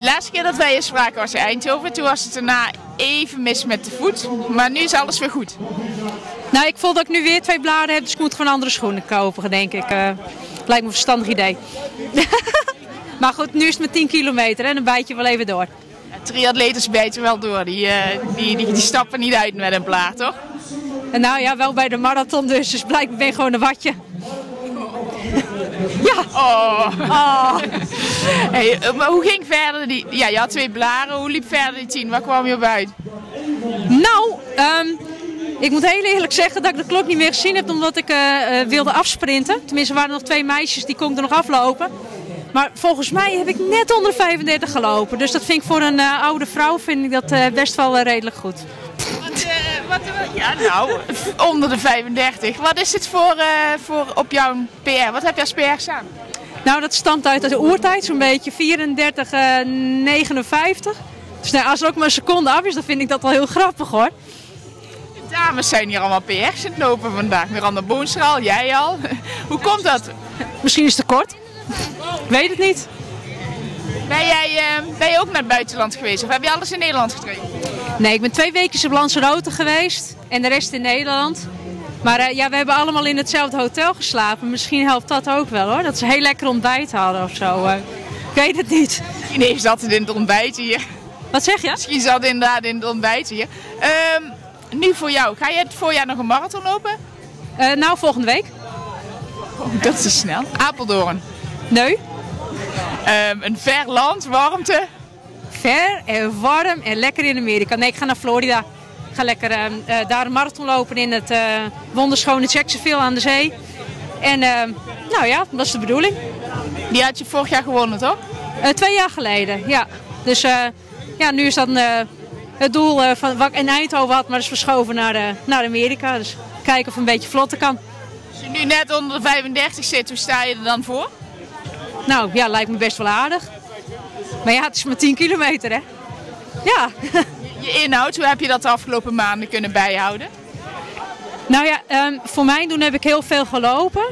De laatste keer dat wij hier spraken was in Eindhoven. Toen was het daarna even mis met de voet. Maar nu is alles weer goed. Nou, ik voel dat ik nu weer twee bladen heb, dus ik moet gewoon andere schoenen kopen, denk ik. Uh, lijkt me een verstandig idee. maar goed, nu is het met 10 kilometer en dan bijt je wel even door. Ja, bijten wel door. Die, uh, die, die, die, stappen niet uit met een blaad, toch? En nou ja, wel bij de marathon dus. Dus blijkbaar ben je gewoon een watje. Ja. Oh. oh. Hey, maar hoe ging verder die... Ja, je had twee blaren. Hoe liep verder die tien? Waar kwam je op uit? Nou, um, ik moet heel eerlijk zeggen dat ik de klok niet meer gezien heb omdat ik uh, wilde afsprinten. Tenminste, er waren nog twee meisjes die konden nog aflopen. Maar volgens mij heb ik net onder 35 gelopen. Dus dat vind ik voor een oude vrouw vind ik dat best wel redelijk goed. Wat, wat, ja, nou, onder de 35. Wat is het voor, voor op jouw PR? Wat heb je als PR staan? Nou, dat stamt uit de oertijd, zo'n beetje 34, 59. Dus nou, als er ook maar een seconde af is, dan vind ik dat wel heel grappig hoor dames zijn hier allemaal PR's het lopen vandaag. Miranda Boonschaal, jij al. Hoe komt dat? Misschien is het te kort. weet het niet. Ben jij, uh, ben je ook naar het buitenland geweest of heb je alles in Nederland getraind? Nee, ik ben twee weken op Lanzarote geweest en de rest in Nederland. Maar uh, ja, we hebben allemaal in hetzelfde hotel geslapen. Misschien helpt dat ook wel hoor. Dat ze heel lekker ontbijt hadden of zo. Uh, ik weet het niet. Misschien zat het in het ontbijt hier. Wat zeg je? Misschien zat inderdaad in het ontbijt hier. Um, nu voor jou. Ga je het voorjaar nog een marathon lopen? Uh, nou, volgende week. Oh, dat is snel. Apeldoorn. Nee. Um, een ver land, warmte. Ver en warm en lekker in Amerika. Nee, ik ga naar Florida. Ik ga lekker uh, uh, daar een marathon lopen in het wonderschone Jacksonville aan de zee. En ehm, nou ja, dat is de bedoeling. Die had je vorig jaar gewonnen, toch? twee jaar geleden, ja. Dus ja, nu is dat het doel uh, van, wat ik in Eindhoven had, maar is verschoven naar, uh, naar Amerika. Dus kijken of het een beetje vlotter kan. Als je nu net onder de 35 zit, hoe sta je er dan voor? Nou, ja, lijkt me best wel aardig. Maar ja, het is maar 10 kilometer, hè? Ja. Je inhoud, hoe heb je dat de afgelopen maanden kunnen bijhouden? Nou ja, um, voor mijn doen heb ik heel veel gelopen.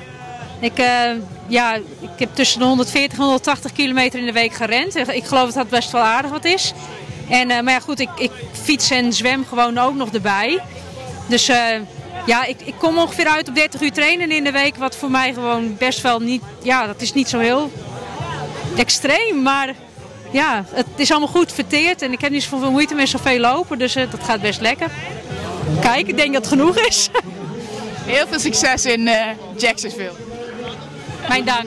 Ik, uh, ja, ik heb tussen de 140 en 180 kilometer in de week gerend. Ik geloof dat dat best wel aardig wat is. En, uh, maar ja, goed, ik, ik fiets en zwem gewoon ook nog erbij. Dus uh, ja, ik, ik kom ongeveer uit op 30 uur trainen in de week. Wat voor mij gewoon best wel niet, ja, dat is niet zo heel extreem. Maar ja, het is allemaal goed verteerd. En ik heb niet zoveel moeite met zoveel lopen. Dus uh, dat gaat best lekker. Kijk, ik denk dat het genoeg is. Heel veel succes in Jacksonville. Mijn dank.